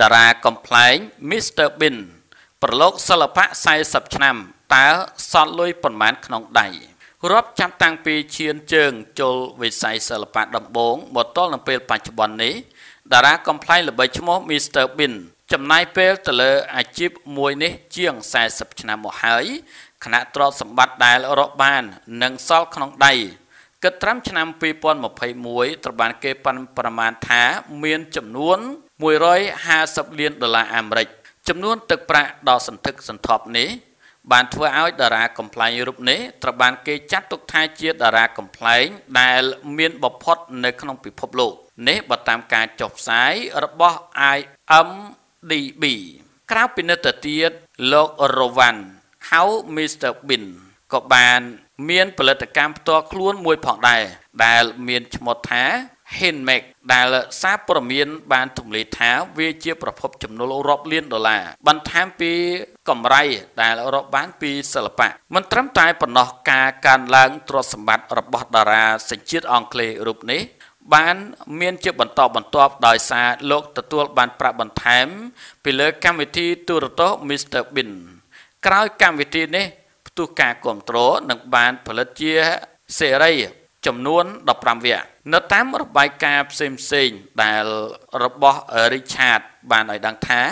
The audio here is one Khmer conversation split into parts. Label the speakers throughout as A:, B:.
A: តារាកំ pl ែង Mr Bin ប្រឡូកសិល្បៈ40ឆ្នាំតើសល់លុយប៉ុន្មានក្នុងដៃរាប់ចាប់តាំងពីឈានជើងចូលវិស័យសិល្បៈដំបូងមកទល់នឹងពេលបច្ចុប្បន្ននេះតារាកំ pl ែងល្បីឈ្មោះ Mr Bin ចំណាយពេលទៅលើអាជីពមួយនេះជាង40ឆ្នាំមកហើយគណៈទ្រព្យសម្បត្តិដែលរកបាន និងសល់ក្នុងដៃ គិតត្រឹមឆ្នាំ2021ត្រូវបានគេប៉ាន់ប្រមាណថាមានចំនួន150លានដុល្លារអាមេរិកចំនួនទឹកប្រាក់ដ៏សន្ធឹកសន្ធាប់នេះបានធ្វើឲ្យតារាកំ pl ែងរូបនេះត្រូវបានគេចាត់ទុកថាជាតារាកំ pl ែងដែលមានបំផុតនៅក្នុងពិភពលោកនេះបើតាមការចុះផ្សាយរបស់ IMDB ក្រៅពីនេះទៅទៀតលោក Rowan ហៅ Mr Bin ក៏បាន មានផលិតកម្មផ្ទាល់ខ្លួនមួយផងដែរដែលមានឈ្មោះថា Handmake ដែលសារព័ត៌មានបានទម្លាយថាវាជាប្រភពចំណូលរាប់លានដុល្លារបន្ថែមពីកម្រៃដែលរកបានពីសិល្បៈមិនត្រឹមតែប៉ុណ្ណោះការកើនឡើងទ្រព្យសម្បត្តិរបស់តារាសញ្ជាតិអង់គ្លេសរូបនេះបានមានជាបន្តបន្ទាប់ដោយសារលោកទទួលបានប្រាក់បន្ថែមពីលើកម្មវិធីទូរទស្សន៍ Mr Bean ក្រោយកម្មវិធីនេះផ្ទុះការគ្រប់គ្រងនិងបានផលិតជាសេរីចំនួន15វគ្គនៅតាមរបាយការណ៍ផ្សេងផ្សេងដែលរបស់ Richard បានឲ្យដឹងថា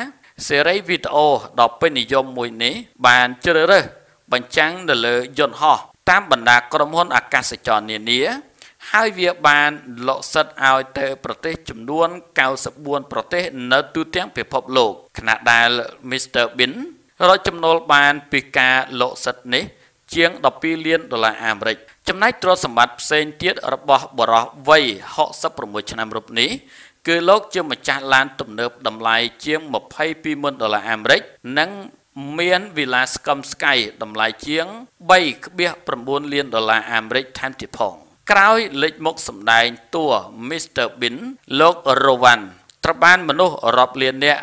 A: សេរីវីដេអូដ៏ពេញនិយមមួយនេះបានជ្រើសរើសបញ្ចាំងនៅលើយន្តហោះតាមបណ្ដាក្រុមហ៊ុនអាកាសចរនានាហើយវាបានលក់សិទ្ធឲ្យទៅប្រទេសចំនួន94ប្រទេសនៅទូទាំងពិភពលោកខណៈដែល Mr Bean រកចំណូលបានពីការលក់សិទ្ធនេះ ជាង12លានដុល្លារអាមេរិកចំណែកទ្រព្យសម្បត្តិផ្សេងទៀតរបស់បរោះវ័យ66ឆ្នាំរូបនេះគឺលោកជាម្ចាស់ឡានទំនើបតម្លៃជាង22,000ដុល្លារអាមេរិកនិងមានវីឡាស្កឹមស្កៃតម្លៃជាង3.9លានដុល្លារអាមេរិកថែមទៀតផងក្រោយលេចមុខសម្ដែងតួ Mr Bean លោក Rowan ត្រូវបានមនុស្សរាប់លាននាក់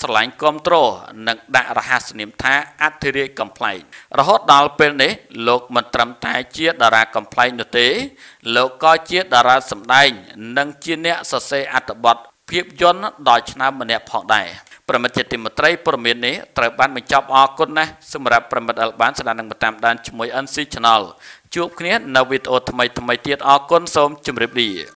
A: ស្រឡាញ់គ្រប់គ្រងនិងដាក់រហស្សនាមថាអធិរាជកំ pl ែងរហូតដល់ពេលនេះលោកមិនត្រឹមតែជាតារាកំ pl ែងនោះទេ លោកក៏ជាតារាសម្ដែង និងជាអ្នកសរសេរអត្ថបទភាពយន្តដ៏ឆ្នើមម្នាក់ផងដែរប្រមិត្តជាទីមត្រីព័ត៌មាននេះត្រូវបានបញ្ចប់អរគុណណាស់សម្រាប់ប្រមិត្តអលបានស្ដាប់នឹងតាមដានជាមួយ NC Channel ជួបគ្នានៅវីដេអូថ្មីៗទៀតអរគុណសូមជម្រាបលា